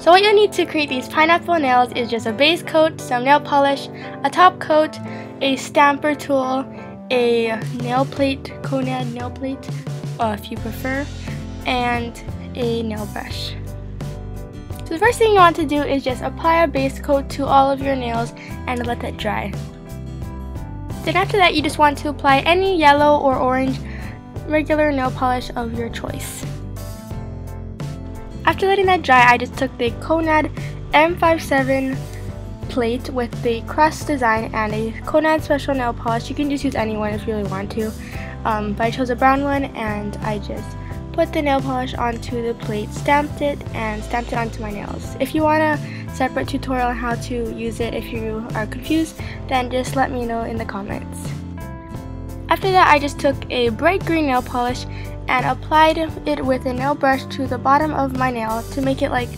So what you'll need to create these pineapple nails is just a base coat, some nail polish, a top coat, a stamper tool, a nail plate, Konad nail plate, uh, if you prefer, and a nail brush. So the first thing you want to do is just apply a base coat to all of your nails and let that dry. Then after that you just want to apply any yellow or orange regular nail polish of your choice. After letting that dry, I just took the Konad M57 plate with the crust design and a Konad special nail polish. You can just use any one if you really want to. Um, but I chose a brown one and I just put the nail polish onto the plate, stamped it, and stamped it onto my nails. If you want a separate tutorial on how to use it if you are confused, then just let me know in the comments. After that, I just took a bright green nail polish and applied it with a nail brush to the bottom of my nail to make it like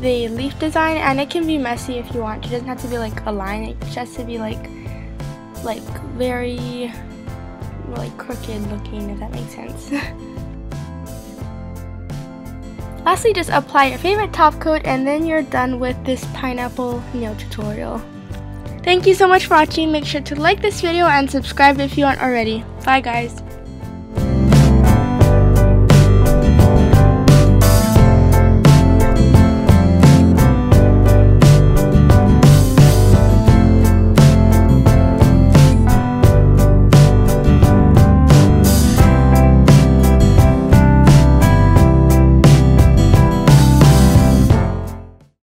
the leaf design and it can be messy if you want. It doesn't have to be like a line, it just has to be like like very like crooked looking if that makes sense. Lastly, just apply your favorite top coat and then you're done with this pineapple nail tutorial. Thank you so much for watching. Make sure to like this video and subscribe if you aren't already. Bye guys.